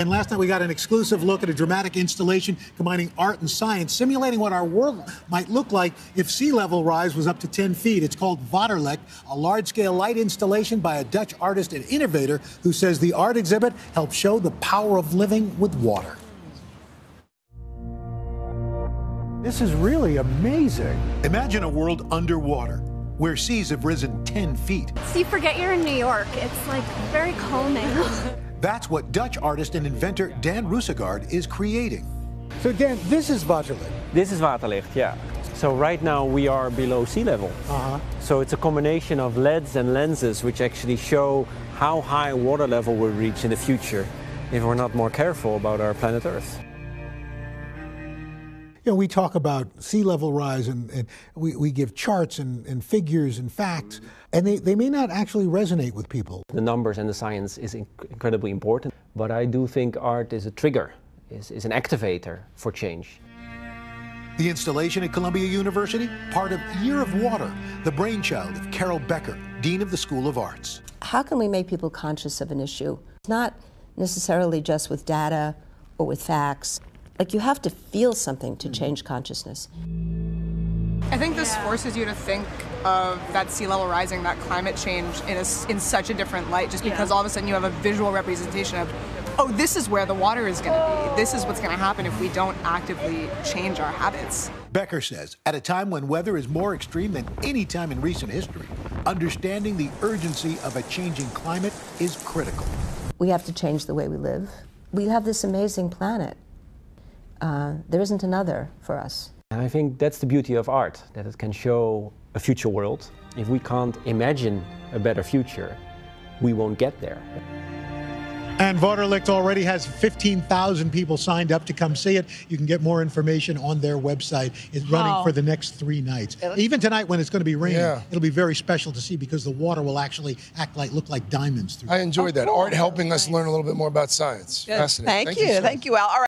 And last night we got an exclusive look at a dramatic installation combining art and science, simulating what our world might look like if sea level rise was up to 10 feet. It's called Waterlicht, a large scale light installation by a Dutch artist and innovator who says the art exhibit helps show the power of living with water. This is really amazing. Imagine a world underwater where seas have risen 10 feet. So you forget you're in New York. It's like very calming. That's what Dutch artist and inventor Daan Roosegaarde is creating. So Daan, this is Waterlicht. This is Waterlicht, yeah. So right now we are below sea level. Uh-huh. So it's a combination of LEDs and lenses which actually show how high water level will reach in the future if we're not more careful about our planet Earth. You know, we talk about sea level rise and, and we, we give charts and, and figures and facts, and they, they may not actually resonate with people. The numbers and the science is inc incredibly important, but I do think art is a trigger, is, is an activator for change. The installation at Columbia University, part of Year of Water, the brainchild of Carol Becker, Dean of the School of Arts. How can we make people conscious of an issue? Not necessarily just with data or with facts, like you have to feel something to mm-hmm. change consciousness. I think this forces you to think of that sea level rising, that climate change in, a, in such a different light, just because yeah. all of a sudden you have a visual representation of, oh, this is where the water is going to be. This is what's going to happen if we don't actively change our habits. Becker says, at a time when weather is more extreme than any time in recent history, understanding the urgency of a changing climate is critical. We have to change the way we live. We have this amazing planet uh, there isn't another for us. And I think that's the beauty of art, that it can show a future world. If we can't imagine a better future, we won't get there. And Waterlicht already has 15,000 people signed up to come see it. You can get more information on their website. It's running oh. for the next three nights. Even tonight when it's going to be raining, yeah. it'll be very special to see because the water will actually act like look like diamonds. I enjoyed oh, that. Cool. Art helping us learn a little bit more about science. Fascinating. Thank, Thank you. you Thank you, Al. All right.